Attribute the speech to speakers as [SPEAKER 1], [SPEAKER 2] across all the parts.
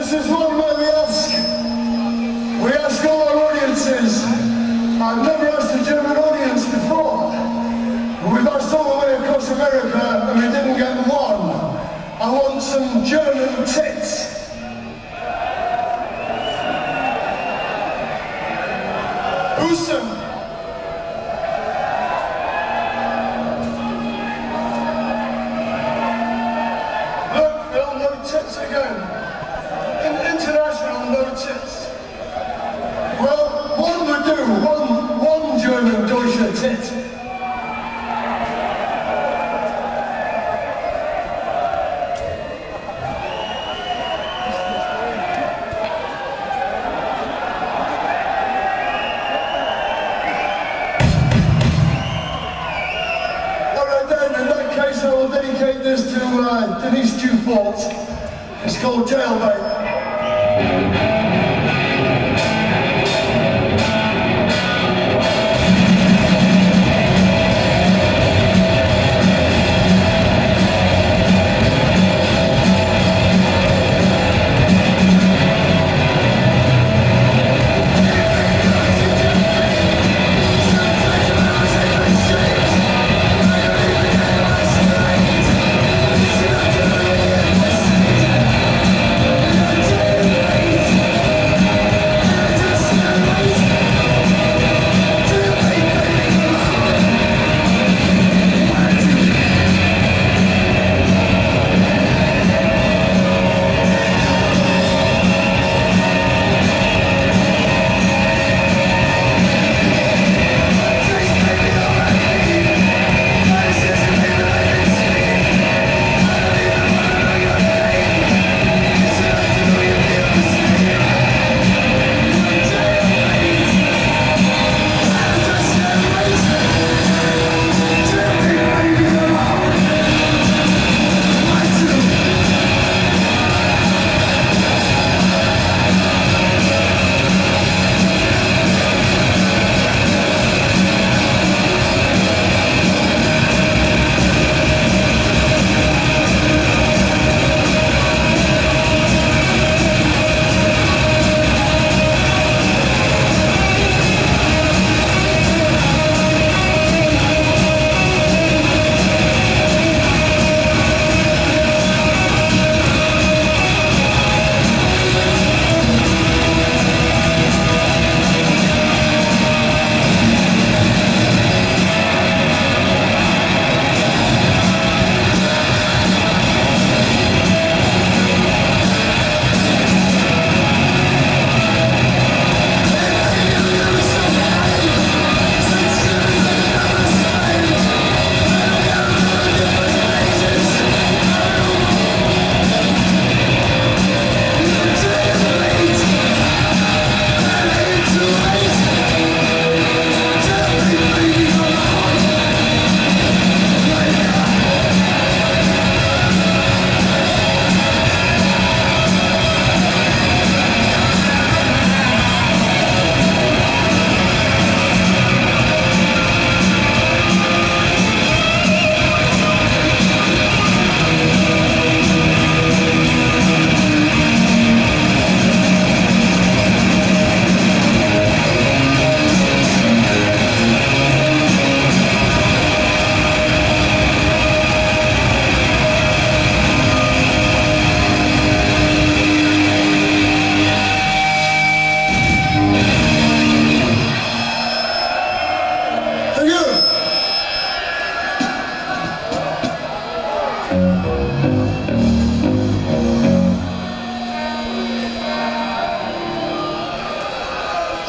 [SPEAKER 1] This is one where we ask, we ask all our audiences. I've never asked a German audience before. We've asked all the way across America and we didn't get one. I want some German tits. Busen. Look, this to uh, Denise Dufort. It's called Jailbait.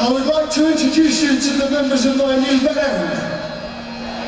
[SPEAKER 1] I would like to introduce you to the members of my new band.